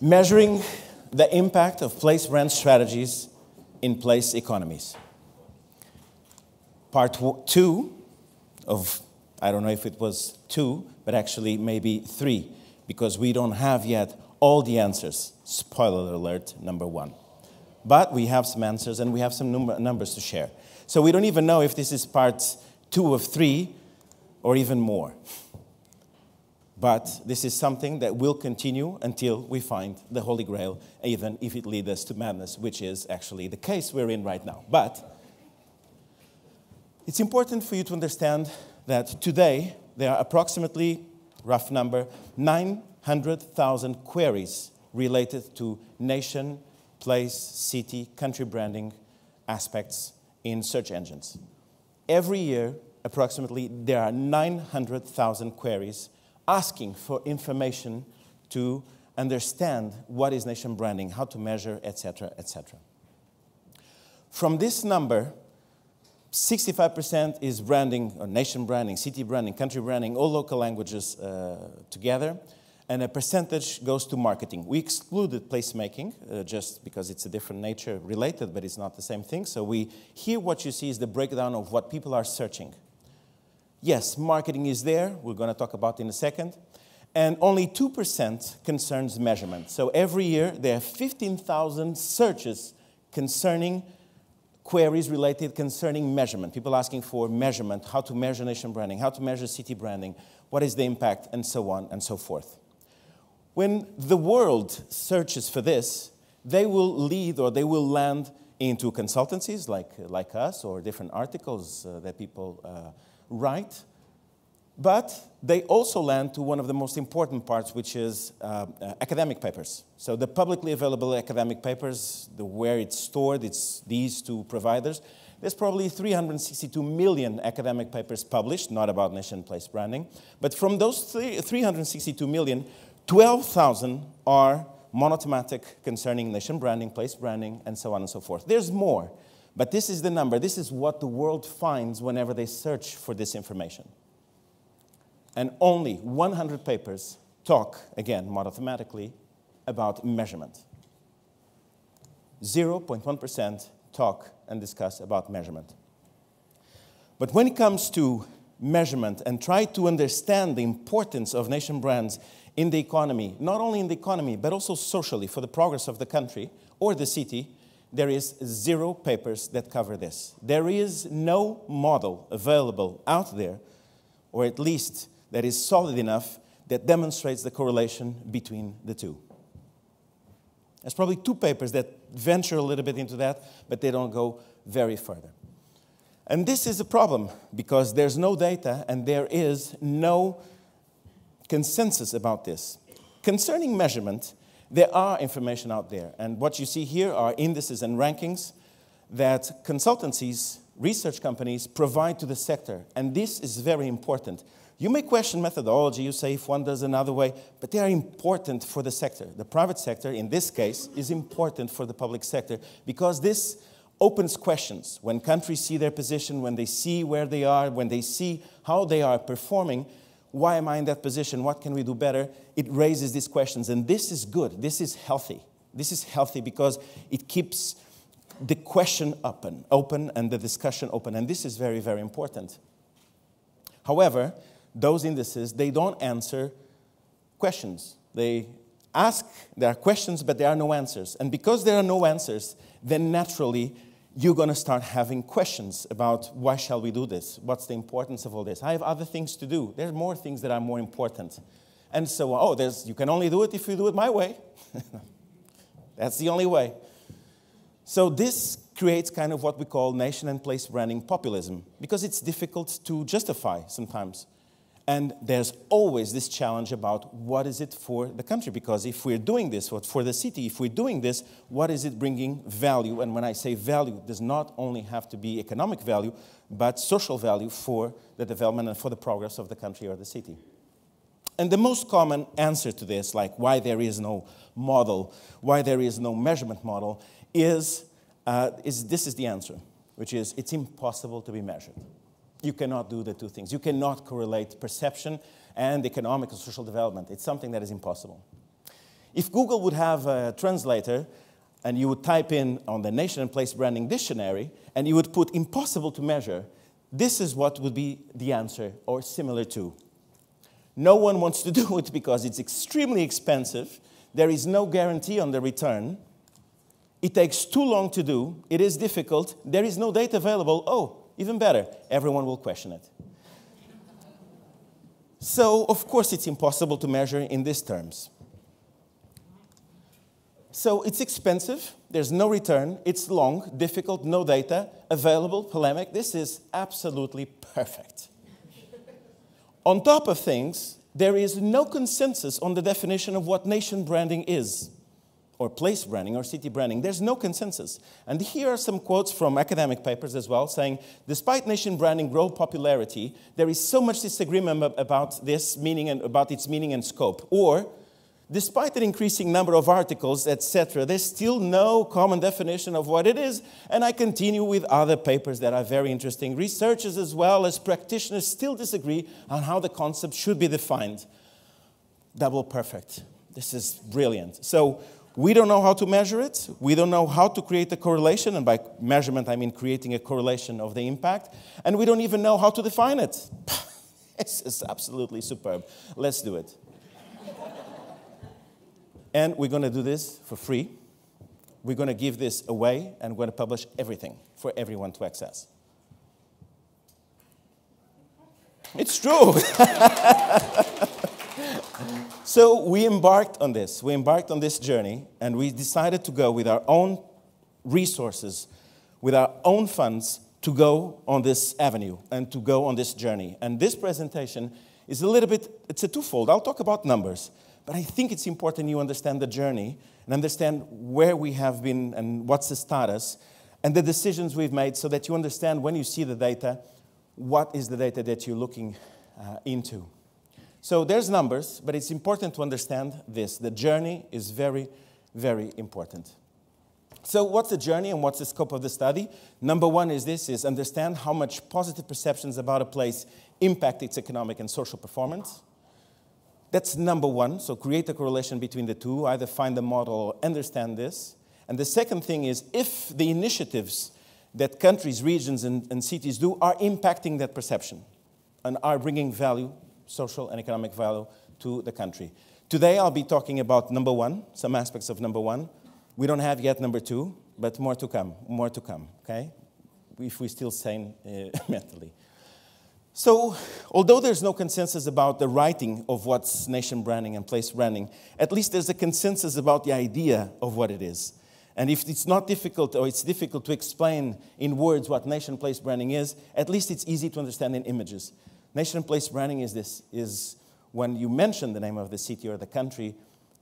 Measuring the impact of place brand strategies in place economies. Part two of, I don't know if it was two, but actually maybe three, because we don't have yet all the answers. Spoiler alert, number one. But we have some answers and we have some number, numbers to share. So we don't even know if this is part two of three or even more. But this is something that will continue until we find the Holy Grail, even if it leads us to madness, which is actually the case we're in right now. But it's important for you to understand that today there are approximately, rough number, 900,000 queries related to nation, place, city, country branding aspects in search engines. Every year, approximately, there are 900,000 queries asking for information to understand what is nation branding, how to measure, etc., etc. From this number, 65% is branding, or nation branding, city branding, country branding, all local languages uh, together, and a percentage goes to marketing. We excluded placemaking uh, just because it's a different nature related, but it's not the same thing. So we here what you see is the breakdown of what people are searching. Yes, marketing is there, we're going to talk about in a second. And only 2% concerns measurement. So every year there are 15,000 searches concerning queries related concerning measurement. People asking for measurement, how to measure nation branding, how to measure city branding, what is the impact, and so on and so forth. When the world searches for this, they will lead or they will land into consultancies like, like us or different articles uh, that people uh, write. But they also land to one of the most important parts, which is uh, uh, academic papers. So the publicly available academic papers, the, where it's stored, it's these two providers. There's probably 362 million academic papers published, not about nation place branding. But from those 362 million, 12,000 are monothematic concerning nation branding, place branding, and so on and so forth. There's more, but this is the number. This is what the world finds whenever they search for this information. And only 100 papers talk, again, monothematically, about measurement. 0.1% talk and discuss about measurement. But when it comes to measurement and try to understand the importance of nation brands in the economy, not only in the economy, but also socially for the progress of the country or the city, there is zero papers that cover this. There is no model available out there, or at least that is solid enough, that demonstrates the correlation between the two. There's probably two papers that venture a little bit into that, but they don't go very further. And this is a problem because there's no data and there is no consensus about this. Concerning measurement, there are information out there. And what you see here are indices and rankings that consultancies, research companies provide to the sector. And this is very important. You may question methodology, you say if one does another way, but they are important for the sector. The private sector, in this case, is important for the public sector because this opens questions. When countries see their position, when they see where they are, when they see how they are performing, why am I in that position? What can we do better? It raises these questions. And this is good. This is healthy. This is healthy because it keeps the question open, open and the discussion open. And this is very, very important. However, those indices, they don't answer questions. They ask, there are questions, but there are no answers. And because there are no answers, then naturally you're going to start having questions about why shall we do this? What's the importance of all this? I have other things to do. There are more things that are more important. And so, oh, there's, you can only do it if you do it my way. That's the only way. So this creates kind of what we call nation and place branding populism because it's difficult to justify sometimes. And there's always this challenge about what is it for the country? Because if we're doing this, what for the city, if we're doing this, what is it bringing value? And when I say value, it does not only have to be economic value, but social value for the development and for the progress of the country or the city. And the most common answer to this, like why there is no model, why there is no measurement model, is, uh, is this is the answer, which is it's impossible to be measured. You cannot do the two things. You cannot correlate perception and economic and social development. It's something that is impossible. If Google would have a translator and you would type in on the nation and place branding dictionary and you would put impossible to measure, this is what would be the answer or similar to. No one wants to do it because it's extremely expensive. There is no guarantee on the return. It takes too long to do. It is difficult. There is no data available. Oh, even better, everyone will question it. So, of course, it's impossible to measure in these terms. So, it's expensive, there's no return, it's long, difficult, no data, available, polemic. This is absolutely perfect. on top of things, there is no consensus on the definition of what nation branding is or place branding or city branding. There's no consensus. And here are some quotes from academic papers as well saying, despite nation branding grow popularity, there is so much disagreement about this meaning and about its meaning and scope. Or, despite an increasing number of articles, etc., there's still no common definition of what it is. And I continue with other papers that are very interesting. Researchers as well as practitioners still disagree on how the concept should be defined. Double perfect. This is brilliant. So we don't know how to measure it. We don't know how to create a correlation. And by measurement, I mean creating a correlation of the impact. And we don't even know how to define it. this is absolutely superb. Let's do it. and we're going to do this for free. We're going to give this away and we're going to publish everything for everyone to access. It's true. So we embarked on this. We embarked on this journey, and we decided to go with our own resources, with our own funds, to go on this avenue and to go on this journey. And this presentation is a little bit, it's a twofold. I'll talk about numbers, but I think it's important you understand the journey and understand where we have been and what's the status and the decisions we've made so that you understand when you see the data, what is the data that you're looking uh, into. So there's numbers, but it's important to understand this. The journey is very, very important. So what's the journey and what's the scope of the study? Number one is this, is understand how much positive perceptions about a place impact its economic and social performance. That's number one, so create a correlation between the two, either find the model or understand this. And the second thing is if the initiatives that countries, regions, and, and cities do are impacting that perception and are bringing value social and economic value to the country. Today I'll be talking about number one, some aspects of number one. We don't have yet number two, but more to come, more to come, okay? If we're still sane uh, mentally. So, although there's no consensus about the writing of what's nation branding and place branding, at least there's a consensus about the idea of what it is. And if it's not difficult or it's difficult to explain in words what nation place branding is, at least it's easy to understand in images. Nation and place branding is this is when you mention the name of the city or the country,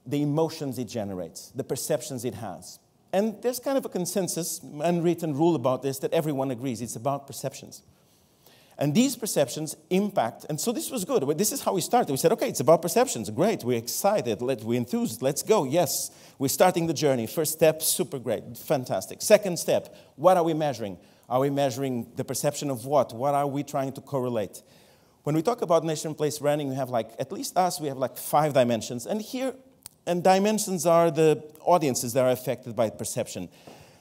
the emotions it generates, the perceptions it has. And there's kind of a consensus, unwritten rule about this that everyone agrees it's about perceptions. And these perceptions impact, and so this was good. This is how we started. We said, okay, it's about perceptions. Great, we're excited, Let, we're enthused, let's go. Yes, we're starting the journey. First step, super great, fantastic. Second step, what are we measuring? Are we measuring the perception of what? What are we trying to correlate? When we talk about nation place branding, we have like, at least us, we have like five dimensions. And here, and dimensions are the audiences that are affected by perception.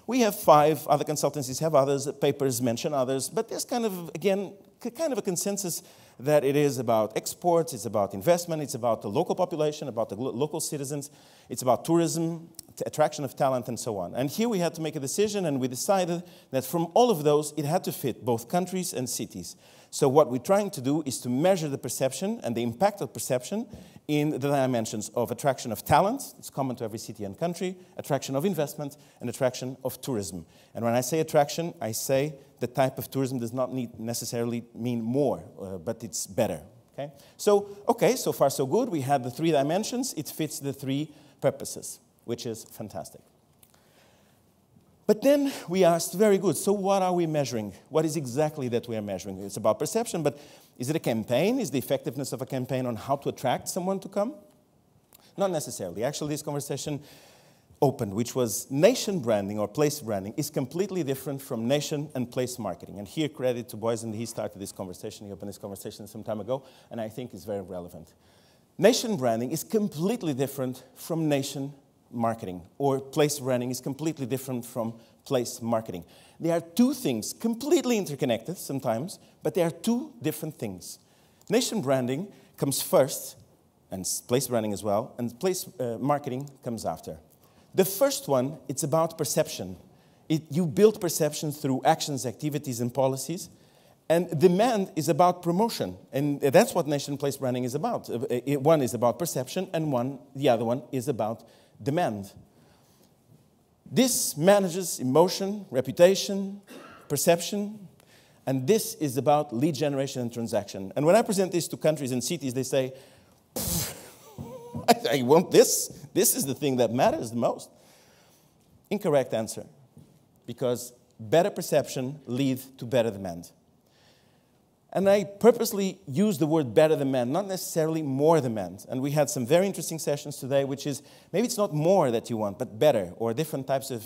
We have five, other consultancies have others, papers mention others, but there's kind of, again, kind of a consensus that it is about exports, it's about investment, it's about the local population, about the local citizens, it's about tourism, attraction of talent, and so on. And here we had to make a decision, and we decided that from all of those, it had to fit both countries and cities. So what we're trying to do is to measure the perception and the impact of perception in the dimensions of attraction of talent, it's common to every city and country, attraction of investment, and attraction of tourism. And when I say attraction, I say the type of tourism does not need necessarily mean more, uh, but it's better. Okay? So, okay, so far so good. We had the three dimensions. It fits the three purposes, which is fantastic. But then we asked, very good, so what are we measuring? What is exactly that we are measuring? It's about perception, but is it a campaign? Is the effectiveness of a campaign on how to attract someone to come? Not necessarily. Actually, this conversation opened, which was nation branding or place branding, is completely different from nation and place marketing. And here, credit to Boisen, he started this conversation, he opened this conversation some time ago, and I think it's very relevant. Nation branding is completely different from nation marketing, or place branding is completely different from place marketing. They are two things completely interconnected sometimes, but they are two different things. Nation branding comes first, and place branding as well, and place uh, marketing comes after. The first one, it's about perception. It, you build perception through actions, activities, and policies. And demand is about promotion. And that's what nation place branding is about. Uh, one is about perception, and one, the other one is about demand. This manages emotion, reputation, perception, and this is about lead generation and transaction. And when I present this to countries and cities, they say, I, I want this. This is the thing that matters the most. Incorrect answer, because better perception leads to better demand. And I purposely use the word better demand, not necessarily more demand. And we had some very interesting sessions today, which is maybe it's not more that you want, but better, or different types of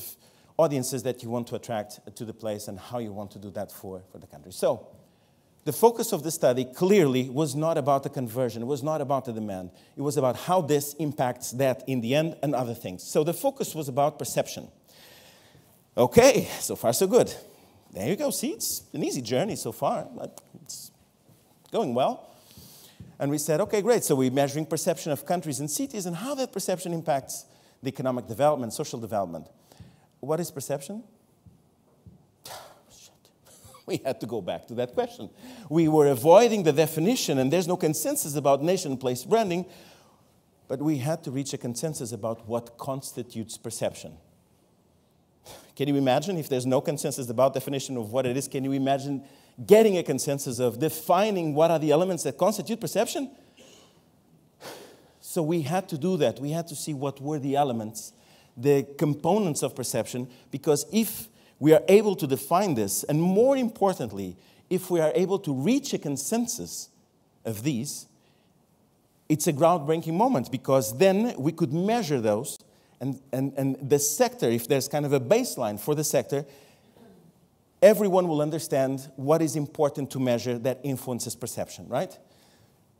audiences that you want to attract to the place and how you want to do that for, for the country. So, the focus of the study clearly was not about the conversion, it was not about the demand. It was about how this impacts that in the end and other things. So, the focus was about perception. Okay, so far so good. There you go. See, it's an easy journey so far. But it's going well. And we said, okay, great. So we're measuring perception of countries and cities and how that perception impacts the economic development, social development. What is perception? we had to go back to that question. We were avoiding the definition, and there's no consensus about nation place branding, but we had to reach a consensus about what constitutes perception. Can you imagine if there's no consensus about definition of what it is? Can you imagine getting a consensus of defining what are the elements that constitute perception? So we had to do that. We had to see what were the elements, the components of perception, because if we are able to define this, and more importantly, if we are able to reach a consensus of these, it's a groundbreaking moment because then we could measure those and, and, and the sector, if there's kind of a baseline for the sector, everyone will understand what is important to measure that influences perception, right?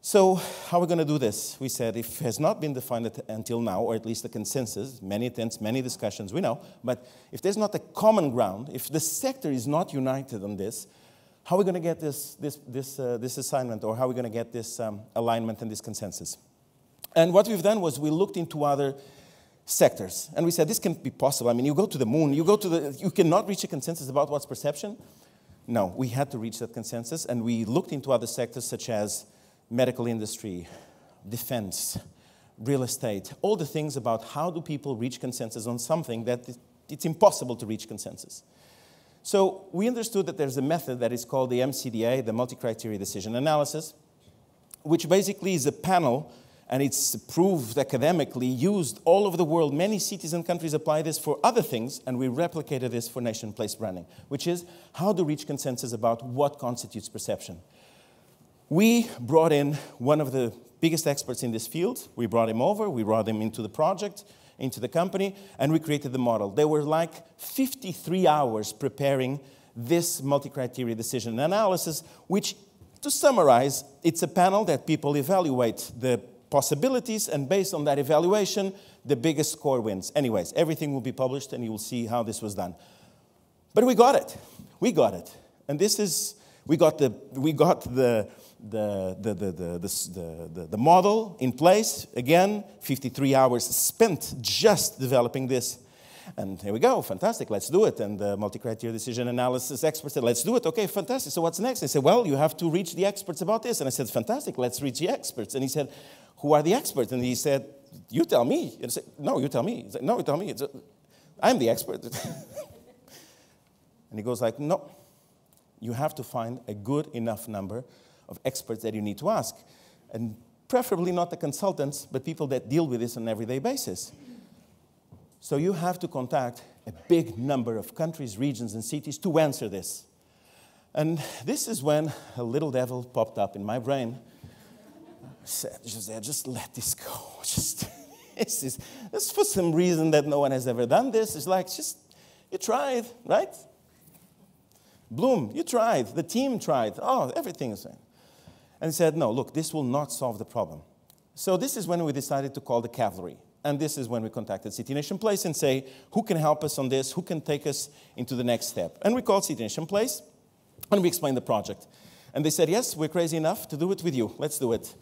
So, how are we going to do this? We said it has not been defined until now, or at least a consensus, many attempts, many discussions, we know, but if there's not a common ground, if the sector is not united on this, how are we going to get this, this, this, uh, this assignment, or how are we going to get this um, alignment and this consensus? And what we've done was we looked into other sectors. And we said, this can't be possible. I mean, you go to the moon, you go to the, you cannot reach a consensus about what's perception. No, we had to reach that consensus, and we looked into other sectors such as medical industry, defense, real estate, all the things about how do people reach consensus on something that it's impossible to reach consensus. So we understood that there's a method that is called the MCDA, the multi-criteria decision analysis, which basically is a panel and it's proved academically, used all over the world. Many cities and countries apply this for other things, and we replicated this for nation place branding, which is how to reach consensus about what constitutes perception. We brought in one of the biggest experts in this field. We brought him over, we brought him into the project, into the company, and we created the model. They were like 53 hours preparing this multi criteria decision analysis, which, to summarize, it's a panel that people evaluate the possibilities, and based on that evaluation, the biggest score wins. Anyways, everything will be published, and you will see how this was done. But we got it. We got it. And this is, we got the, we got the, the, the, the, the, the model in place. Again, 53 hours spent just developing this. And here we go, fantastic, let's do it. And the multi-criteria decision analysis expert said, let's do it. Okay, fantastic. So what's next? I said, well, you have to reach the experts about this. And I said, fantastic, let's reach the experts. And he said, who are the experts? And he said, you tell me. And I said, no, you tell me. He said, no, you tell me. I'm the expert. and he goes like, no, you have to find a good enough number of experts that you need to ask. And preferably not the consultants, but people that deal with this on an everyday basis. So you have to contact a big number of countries, regions, and cities to answer this. And this is when a little devil popped up in my brain. Said, Jose, just let this go. Just, this is, this for some reason that no one has ever done this. It's like, just, you tried, right? Bloom, you tried. The team tried. Oh, everything is fine. And said, no, look, this will not solve the problem. So this is when we decided to call the cavalry. And this is when we contacted City Nation Place and say, who can help us on this? Who can take us into the next step? And we called City Nation Place and we explained the project. And they said, yes, we're crazy enough to do it with you. Let's do it.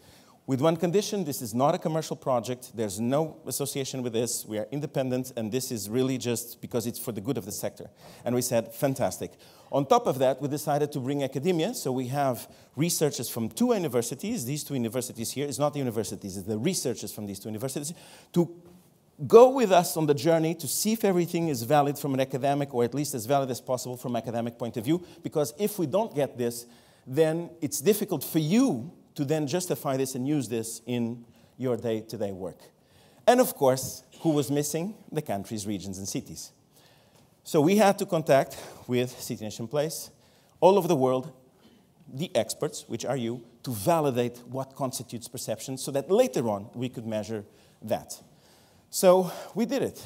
With one condition, this is not a commercial project. There's no association with this. We are independent, and this is really just because it's for the good of the sector. And we said, fantastic. On top of that, we decided to bring academia. So we have researchers from two universities. These two universities here, it's not the universities, it's the researchers from these two universities, to go with us on the journey to see if everything is valid from an academic, or at least as valid as possible from academic point of view. Because if we don't get this, then it's difficult for you to then justify this and use this in your day to day work. And of course, who was missing? The countries, regions, and cities. So we had to contact with City Nation Place all over the world, the experts, which are you, to validate what constitutes perception so that later on we could measure that. So we did it.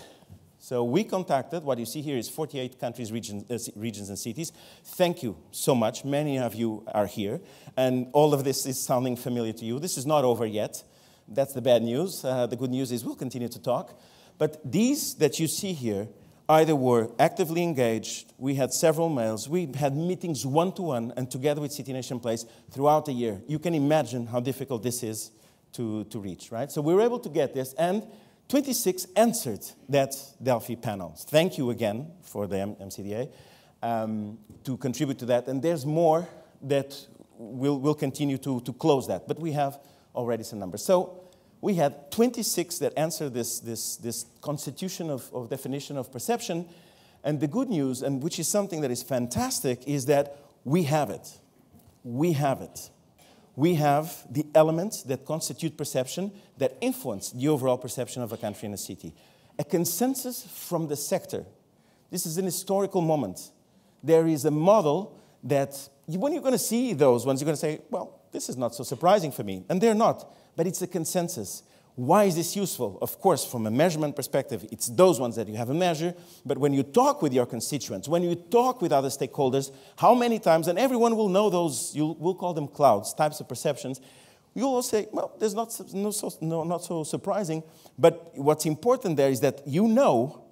So we contacted, what you see here is 48 countries, regions, uh, regions and cities. Thank you so much. Many of you are here, and all of this is sounding familiar to you. This is not over yet. That's the bad news. Uh, the good news is we'll continue to talk. But these that you see here either were actively engaged, we had several mails, we had meetings one to one and together with City Nation Place throughout the year. You can imagine how difficult this is to, to reach, right? So we were able to get this, and 26 answered that Delphi panel. Thank you again for the MCDA um, to contribute to that. And there's more that will will continue to, to close that, but we have already some numbers. So we had 26 that answered this, this, this constitution of, of definition of perception. And the good news, and which is something that is fantastic, is that we have it. We have it we have the elements that constitute perception that influence the overall perception of a country and a city. A consensus from the sector. This is an historical moment. There is a model that, when you're going to see those ones, you're going to say, well, this is not so surprising for me. And they're not, but it's a consensus. Why is this useful? Of course, from a measurement perspective, it's those ones that you have a measure. But when you talk with your constituents, when you talk with other stakeholders, how many times, and everyone will know those, you will call them clouds, types of perceptions, you'll all say, well, there's not no, so, no, not so surprising. But what's important there is that you know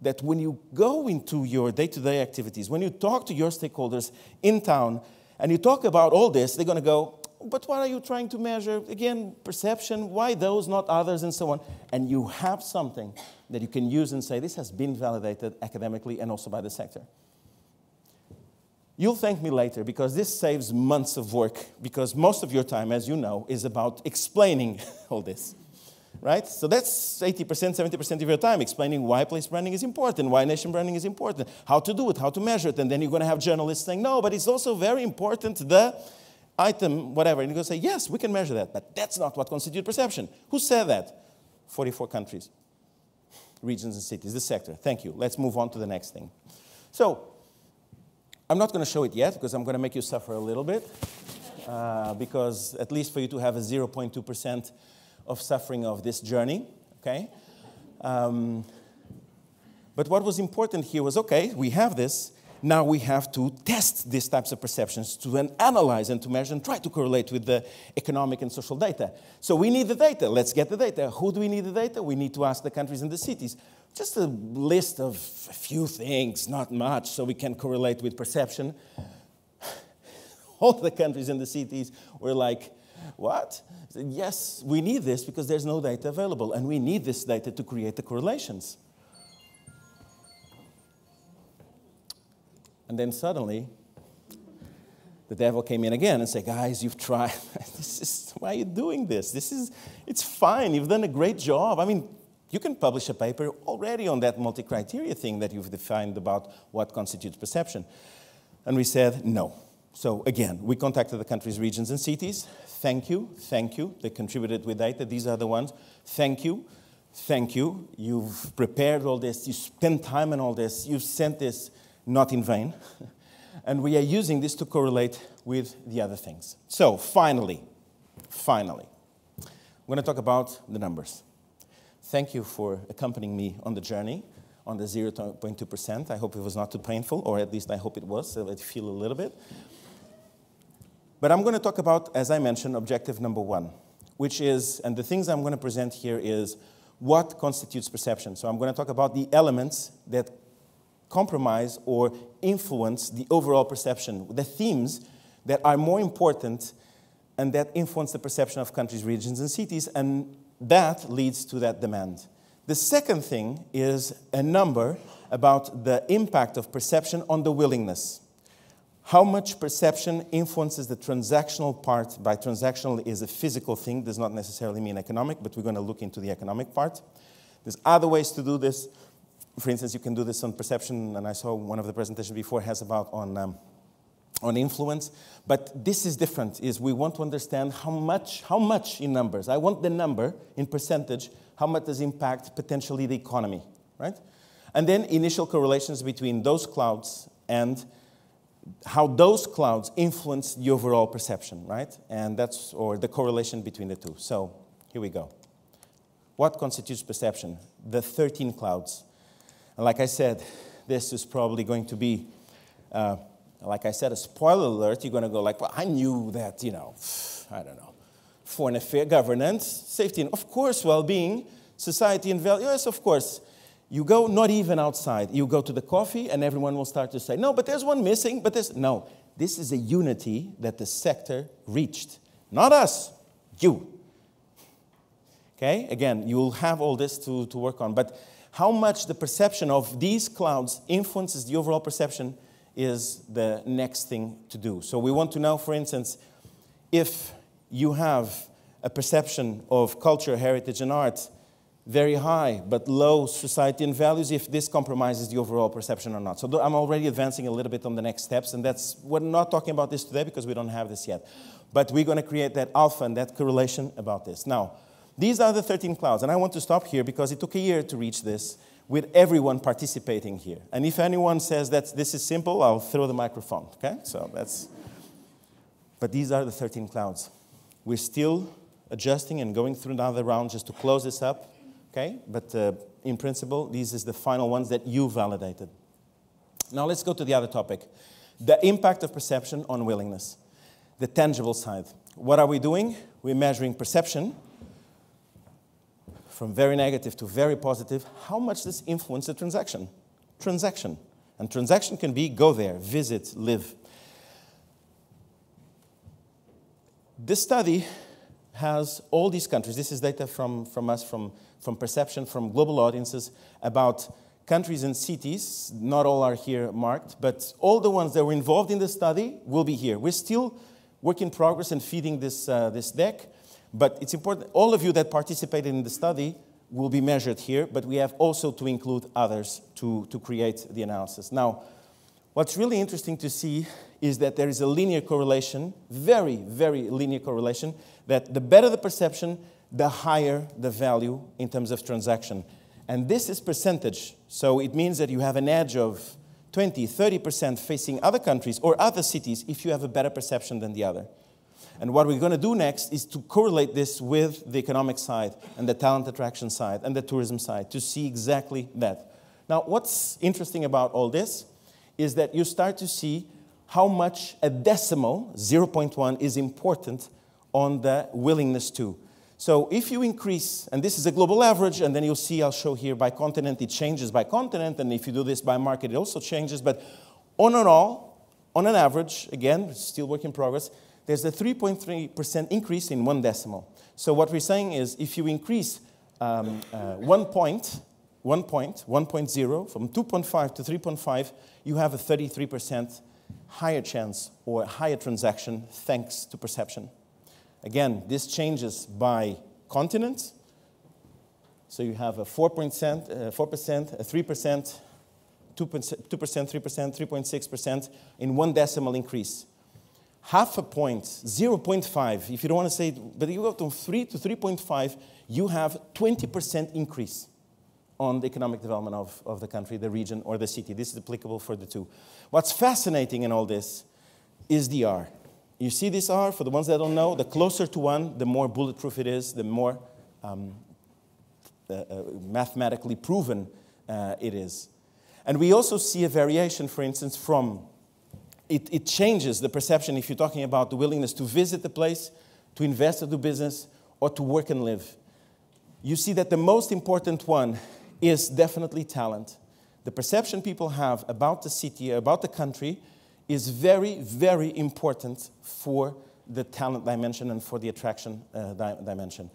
that when you go into your day to day activities, when you talk to your stakeholders in town, and you talk about all this, they're going to go, but what are you trying to measure? Again, perception, why those, not others, and so on. And you have something that you can use and say, this has been validated academically and also by the sector. You'll thank me later because this saves months of work, because most of your time, as you know, is about explaining all this. Right? So that's 80%, 70% of your time explaining why place branding is important, why nation branding is important, how to do it, how to measure it. And then you're going to have journalists saying, no, but it's also very important the item, whatever. And you go say, yes, we can measure that, but that's not what constitutes perception. Who said that? 44 countries, regions and cities, the sector. Thank you. Let's move on to the next thing. So, I'm not going to show it yet because I'm going to make you suffer a little bit. Uh, because at least for you to have a 0.2% of suffering of this journey, okay? Um, but what was important here was okay, we have this, now we have to test these types of perceptions to then analyze and to measure and try to correlate with the economic and social data. So we need the data. Let's get the data. Who do we need the data? We need to ask the countries and the cities. Just a list of a few things, not much, so we can correlate with perception. All the countries and the cities were like, what? Yes, we need this because there's no data available, and we need this data to create the correlations. And then suddenly, the devil came in again and said, Guys, you've tried. this is, why are you doing this? This is, it's fine. You've done a great job. I mean, you can publish a paper already on that multi criteria thing that you've defined about what constitutes perception. And we said, No. So again, we contacted the countries, regions, and cities. Thank you. Thank you. They contributed with data. These are the ones. Thank you. Thank you. You've prepared all this. You spent time on all this. You've sent this not in vain. and we are using this to correlate with the other things. So, finally, finally, I'm going to talk about the numbers. Thank you for accompanying me on the journey on the 0.2%. I hope it was not too painful, or at least I hope it was, so it feel a little bit. But I'm going to talk about, as I mentioned, objective number one. which is, and the things I'm going to present here is what constitutes perception. So I'm going to talk about the elements that compromise or influence the overall perception, the themes that are more important and that influence the perception of countries, regions, and cities, and that leads to that demand. The second thing is a number about the impact of perception on the willingness. How much perception influences the transactional part? By transactional is a physical thing, does not necessarily mean economic, but we're going to look into the economic part. There's other ways to do this. For instance, you can do this on perception, and I saw one of the presentations before has about on, um, on influence. But this is different, is we want to understand how much, how much in numbers. I want the number in percentage, how much does impact potentially the economy, right? And then initial correlations between those clouds and how those clouds influence the overall perception, right? And that's, or the correlation between the two. So here we go. What constitutes perception? The 13 clouds. And like I said, this is probably going to be, uh, like I said, a spoiler alert. You're going to go like, well, I knew that, you know, I don't know, foreign affairs, governance, safety, and of course, well-being, society, and values. Yes, of course. You go not even outside. You go to the coffee, and everyone will start to say, No, but there's one missing, but there's. No, this is a unity that the sector reached. Not us, you. Okay, again, you'll have all this to, to work on. But how much the perception of these clouds influences the overall perception is the next thing to do. So we want to know, for instance, if you have a perception of culture, heritage, and art very high but low society and values if this compromises the overall perception or not. So I'm already advancing a little bit on the next steps, and that's we're not talking about this today because we don't have this yet. But we're going to create that alpha and that correlation about this. Now, these are the 13 clouds, and I want to stop here because it took a year to reach this with everyone participating here. And if anyone says that this is simple, I'll throw the microphone. Okay? So that's. But these are the 13 clouds. We're still adjusting and going through another round just to close this up Okay? But uh, in principle, these is the final ones that you validated. Now let's go to the other topic. The impact of perception on willingness. The tangible side. What are we doing? We're measuring perception from very negative to very positive. How much does influence the transaction? Transaction. And transaction can be go there, visit, live. This study has all these countries. This is data from, from us from from perception from global audiences about countries and cities. Not all are here marked, but all the ones that were involved in the study will be here. We're still work in progress and feeding this, uh, this deck, but it's important. All of you that participated in the study will be measured here, but we have also to include others to, to create the analysis. Now, what's really interesting to see is that there is a linear correlation, very, very linear correlation, that the better the perception, the higher the value in terms of transaction. And this is percentage. So it means that you have an edge of 20, 30% facing other countries or other cities if you have a better perception than the other. And what we're going to do next is to correlate this with the economic side and the talent attraction side and the tourism side to see exactly that. Now, what's interesting about all this is that you start to see how much a decimal, 0.1, is important on the willingness to. So if you increase, and this is a global average, and then you'll see I'll show here by continent, it changes by continent, and if you do this by market, it also changes. But on and all, on an average, again, still work in progress, there's a 3.3% increase in one decimal. So what we're saying is if you increase um, uh, one point, one point, 1.0, from 2.5 to 3.5, you have a 33% higher chance or higher transaction thanks to perception. Again, this changes by continent. So you have a 4%, uh, 4% a 3%, 2%, 2% 3%, 3.6% in one decimal increase. Half a point, 0.5, if you don't want to say, it, but you go from 3 to 3.5, you have 20% increase on the economic development of, of the country, the region, or the city. This is applicable for the two. What's fascinating in all this is the R. You see this R, for the ones that don't know, the closer to one, the more bulletproof it is, the more um, uh, uh, mathematically proven uh, it is. And we also see a variation, for instance, from it, it changes the perception if you're talking about the willingness to visit the place, to invest or do business, or to work and live, you see that the most important one is definitely talent. The perception people have about the city, about the country, is very, very important for the talent dimension and for the attraction uh, di- dimension.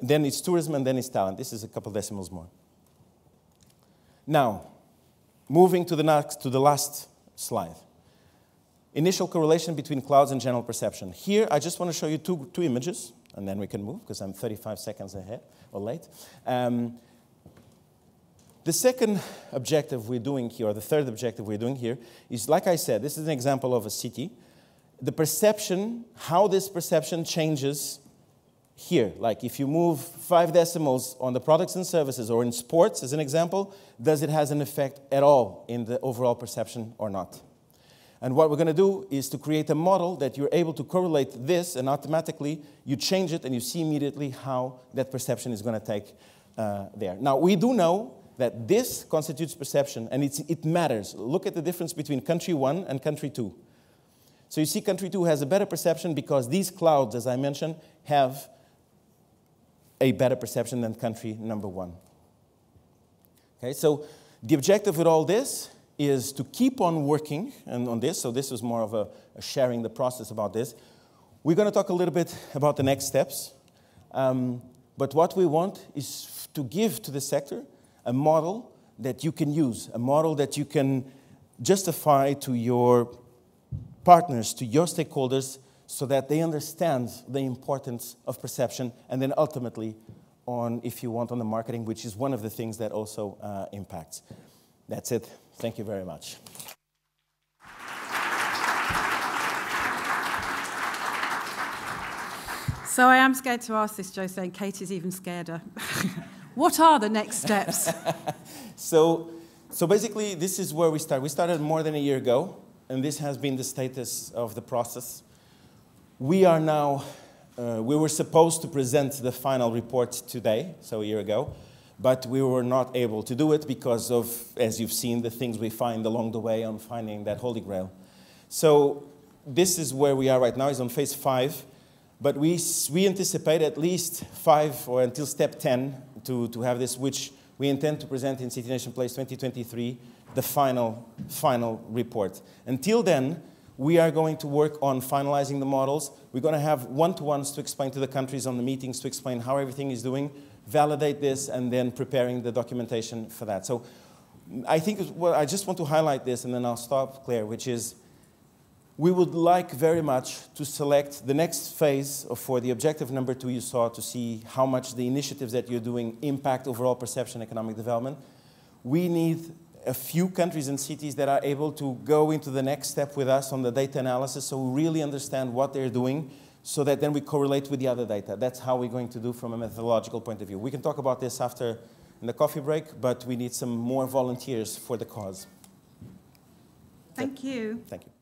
Then it's tourism and then it's talent. This is a couple decimals more. Now, moving to the, next, to the last slide. Initial correlation between clouds and general perception. Here, I just want to show you two, two images, and then we can move because I'm 35 seconds ahead or late. Um, the second objective we're doing here, or the third objective we're doing here, is like I said, this is an example of a city. The perception, how this perception changes here. Like if you move five decimals on the products and services or in sports, as an example, does it has an effect at all in the overall perception or not? And what we're going to do is to create a model that you're able to correlate this, and automatically you change it and you see immediately how that perception is going to take uh, there. Now, we do know that this constitutes perception, and it matters. Look at the difference between country one and country two. So you see, country two has a better perception because these clouds, as I mentioned, have a better perception than country number one. Okay, so the objective with all this is to keep on working and on this. So this was more of a, a sharing the process about this. We're going to talk a little bit about the next steps. Um, but what we want is to give to the sector a model that you can use, a model that you can justify to your partners, to your stakeholders, so that they understand the importance of perception and then ultimately on, if you want, on the marketing, which is one of the things that also uh, impacts. That's it. Thank you very much. So I am scared to ask this, Jose, and Kate is even scareder. what are the next steps? so, so basically, this is where we start. We started more than a year ago, and this has been the status of the process. We are now, uh, we were supposed to present the final report today, so a year ago, but we were not able to do it because of, as you've seen, the things we find along the way on finding that Holy Grail. So this is where we are right now, is on phase five, but we, we anticipate at least five or until step 10 to, to have this, which we intend to present in City Nation Place 2023, the final, final report. Until then, we are going to work on finalizing the models. We're going to have one-to-ones to explain to the countries on the meetings to explain how everything is doing, validate this, and then preparing the documentation for that. So I think well, I just want to highlight this, and then I'll stop, Claire, which is we would like very much to select the next phase for the objective number two you saw to see how much the initiatives that you're doing impact overall perception economic development. We need a few countries and cities that are able to go into the next step with us on the data analysis so we really understand what they're doing so that then we correlate with the other data. That's how we're going to do from a methodological point of view. We can talk about this after in the coffee break, but we need some more volunteers for the cause. Thank you. Thank you.